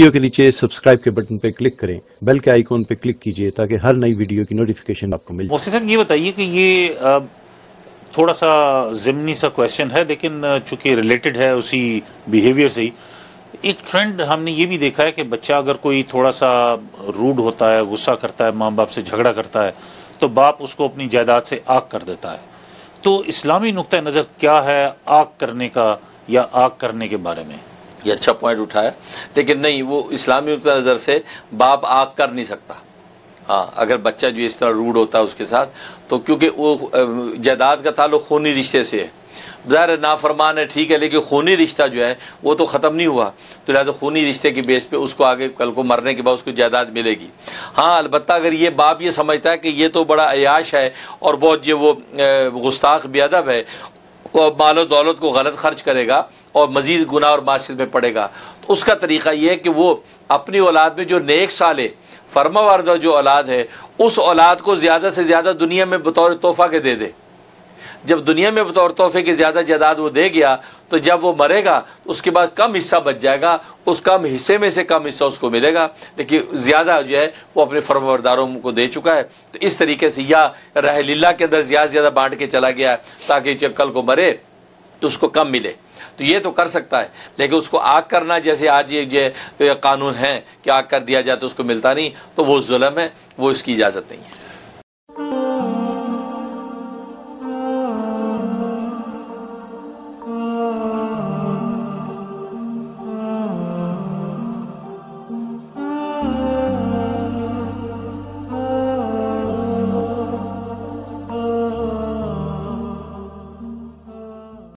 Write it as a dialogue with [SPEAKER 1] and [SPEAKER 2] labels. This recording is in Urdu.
[SPEAKER 1] ویڈیو کے نیچے سبسکرائب کے بٹن پہ کلک کریں، بیل کے آئیکن پہ کلک کیجیے تاکہ ہر نئی ویڈیو کی نوٹیفیکیشن آپ کو مل جائے۔
[SPEAKER 2] مفتی صاحب، یہ بتائیے کہ یہ تھوڑا سا ضمنی سا کویشچن ہے، لیکن چونکہ ریلیٹڈ ہے اسی بیہیویئر سے ہی، ایک ٹرینڈ ہم نے یہ بھی دیکھا ہے کہ بچہ اگر کوئی تھوڑا سا روڈ ہوتا ہے، غصہ کرتا ہے، ماں باپ سے جھگڑا کرتا ہے، تو باپ اس کو اپنی جائیداد سے آگ کر دیتا ہے۔ تو اسلامی نقطۂ نظر کیا ہے آگ کرنے کا یا آگ کرنے کے بارے میں؟
[SPEAKER 3] یہ اچھا پوائنٹ اٹھایا۔ لیکن نہیں، وہ اسلامی نقطۂ نظر سے باپ آگ کر نہیں سکتا۔ ہاں اگر بچہ جو اس طرح روڈ ہوتا ہے اس کے ساتھ، تو کیونکہ وہ جائیداد کا تعلق خونی رشتے سے ہے۔ ظاہر نافرمان ہے، ٹھیک ہے، لیکن خونی رشتہ جو ہے، وہ تو ختم نہیں ہوا۔ تو لہٰذا خونی رشتے کی بیس پہ اس کو آگے کل کو مرنے کے بعد اس کو جائیداد ملے گی۔ ہاں البتہ اگر یہ باپ یہ سمجھتا ہے کہ یہ تو بڑا عیاش ہے اور بہت یہ وہ گستاخ بے ادب ہے، وہ مال و دولت کو غلط خرچ کرے گا اور مزید گناہ اور معاشرت میں پڑے گا۔ تو اس کا طریقہ یہ ہے کہ وہ اپنی اولاد میں جو نیک سال ہے فرما واردہ جو اولاد ہے، اس اولاد کو زیادہ سے زیادہ دنیا میں بطور تحفہ کے دے دے۔ جب دنیا میں بطور تحفے کی زیادہ جائیداد وہ دے گیا، تو جب وہ مرے گا اس کے بعد کم حصہ بچ جائے گا، اس کم حصے میں سے کم حصہ اس کو ملے گا۔ لیکن زیادہ جو ہے، وہ اپنے فرمورداروں کو دے چکا ہے۔ تو اس طریقے سے یا رہ للہ کے اندر زیادہ زیادہ بانٹ کے چلا گیا تاکہ جب کل کو مرے تو اس کو کم ملے۔ تو یہ تو کر سکتا ہے، لیکن اس کو آگ کرنا جیسے آج یہ قانون ہے کہ آگ کر دیا جائے تو اس کو ملتا نہیں، تو وہ ظلم ہے، وہ اس کی اجازت نہیں ہے۔